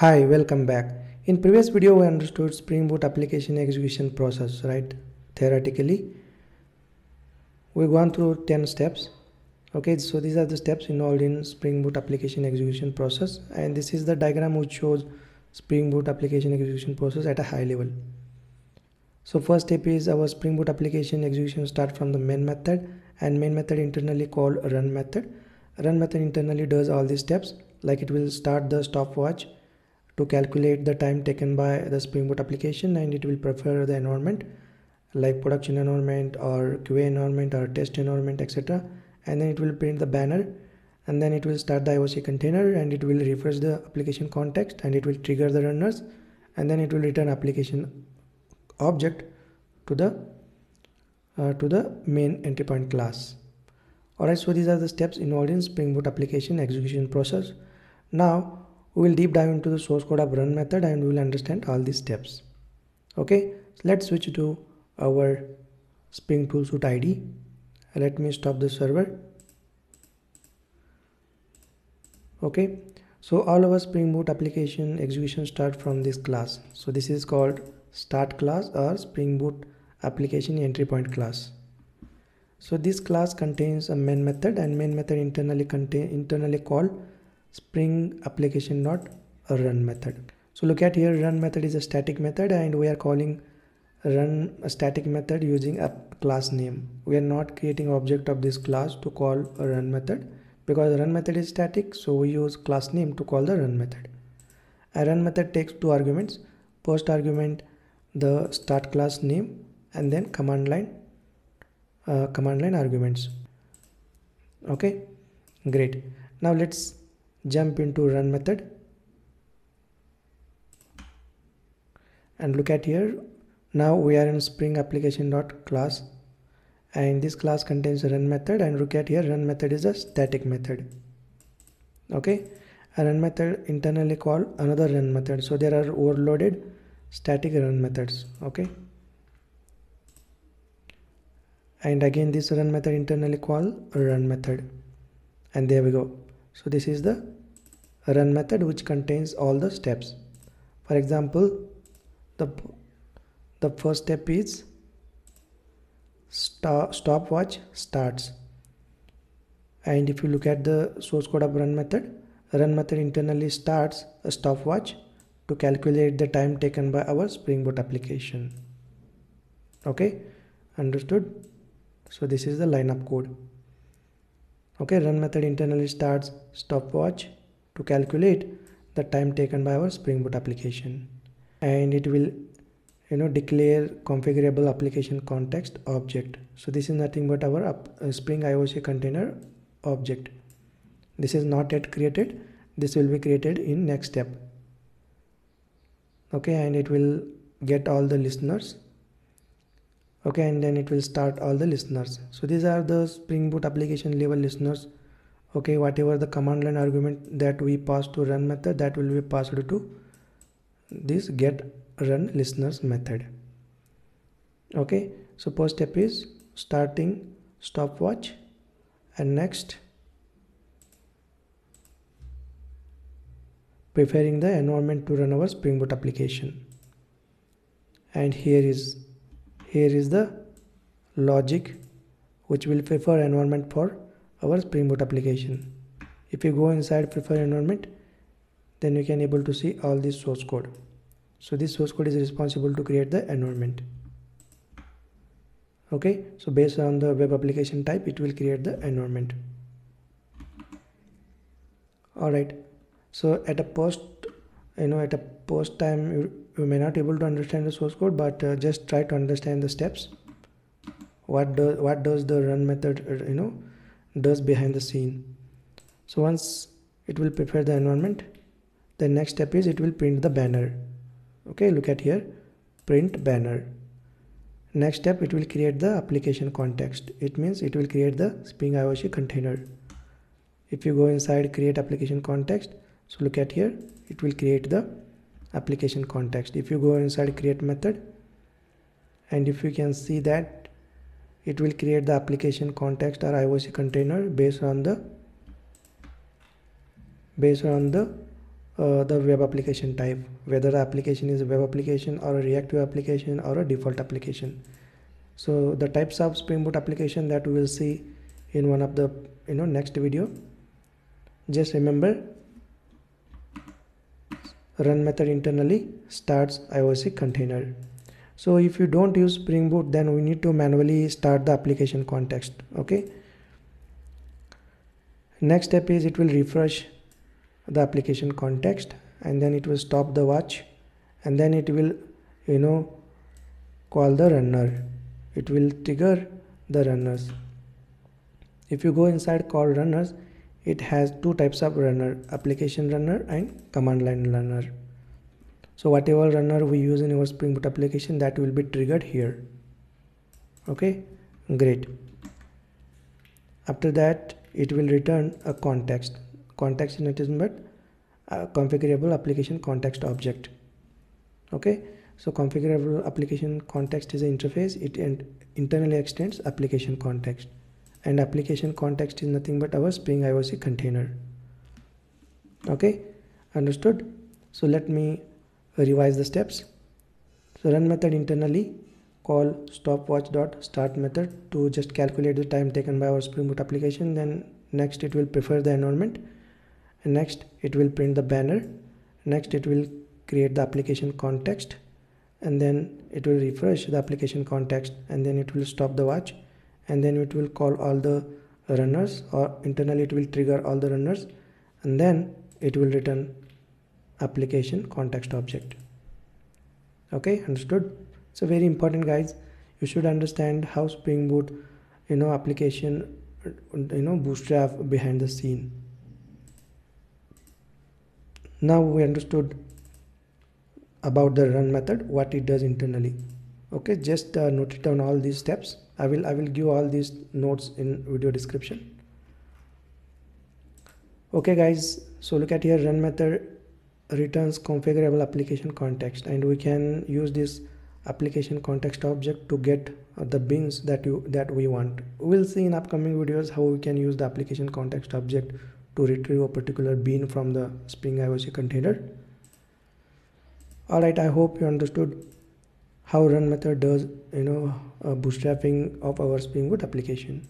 Hi, welcome back. In previous video we understood Spring Boot application execution process, right? Theoretically, we've gone through 10 steps. Okay, so these are the steps involved in Spring Boot application execution process and this is the diagram which shows Spring Boot application execution process at a high level. So first step is our Spring Boot application execution start from the main method and main method internally called run method. Run method internally does all these steps like it will start the stopwatch to calculate the time taken by the Spring Boot application and it will prefer the environment like production environment or QA environment or test environment etc and then it will print the banner and then it will start the IOC container and it will refresh the application context and it will trigger the runners and then it will return application object to the uh, to the main entry point class. Alright so these are the steps involved in Spring Boot application execution process. Now we will deep dive into the source code of run method and we will understand all these steps. Okay? So let's switch to our spring tool suite id let me stop the server. Okay? So all our spring boot application execution start from this class. So this is called start class or spring boot application entry point class. So this class contains a main method and main method internally contain internally called spring application dot run method. So look at here run method is a static method and we are calling run a static method using a class name. We are not creating object of this class to call a run method because run method is static so we use class name to call the run method. A run method takes two arguments. First argument the start class name and then command line uh, command line arguments. Okay great. Now let's jump into run method. And look at here. Now we are in spring application dot class. And this class contains run method. And look at here run method is a static method. Okay? A run method internally call another run method. So there are overloaded static run methods. Okay? And again this run method internally call run method. And there we go. So this is the run method which contains all the steps. For example the the first step is stop stopwatch starts. And if you look at the source code of run method run method internally starts a stopwatch to calculate the time taken by our spring boot application. Okay? Understood? So this is the lineup code. Okay? Run method internally starts stopwatch to calculate the time taken by our spring boot application. And it will you know declare configurable application context object. So this is nothing but our uh, spring ioc container object. This is not yet created. This will be created in next step. Okay and it will get all the listeners. Okay and then it will start all the listeners. So these are the spring boot application level listeners okay whatever the command line argument that we pass to run method that will be passed to this get run listeners method. Okay so first step is starting stopwatch and next preparing the environment to run our spring boot application. And here is here is the logic which will prefer environment for our spring boot application. If you go inside prefer environment then you can able to see all this source code. So this source code is responsible to create the environment. Okay? So based on the web application type it will create the environment. All right so at a post you know at a post time you, you may not able to understand the source code but uh, just try to understand the steps. What does what does the run method uh, you know does behind the scene. So once it will prepare the environment the next step is it will print the banner. Okay look at here print banner. Next step it will create the application context. It means it will create the spring ioc container. If you go inside create application context so look at here it will create the application context. If you go inside create method and if you can see that it will create the application context or IOC container based on the based on the uh, the web application type whether the application is a web application or a reactive application or a default application. So the types of spring boot application that we will see in one of the you know next video. Just remember run method internally starts IOC container so if you don't use spring boot then we need to manually start the application context okay? Next step is it will refresh the application context and then it will stop the watch and then it will you know call the runner. It will trigger the runners. If you go inside call runners it has two types of runner application runner and command line runner so whatever runner we use in our spring boot application that will be triggered here. Okay? Great. After that it will return a context. Context is nothing but a configurable application context object. Okay? So configurable application context is an interface. It internally extends application context. And application context is nothing but our spring IOC container. Okay? Understood? So let me revise the steps. So run method internally call stopwatch dot start method to just calculate the time taken by our spring boot application. Then next it will prefer the environment. And next it will print the banner. Next it will create the application context. And then it will refresh the application context. And then it will stop the watch. And then it will call all the runners or internally it will trigger all the runners. And then it will return application context object. Okay understood? So very important guys. You should understand how spring boot you know application you know bootstrap behind the scene. Now we understood about the run method what it does internally. Okay just uh, note it down all these steps. I will i will give all these notes in video description. Okay guys. So look at here run method returns configurable application context and we can use this application context object to get the beans that you that we want. We'll see in upcoming videos how we can use the application context object to retrieve a particular bean from the spring ioc container. All right i hope you understood how run method does you know uh, bootstrapping of our spring boot application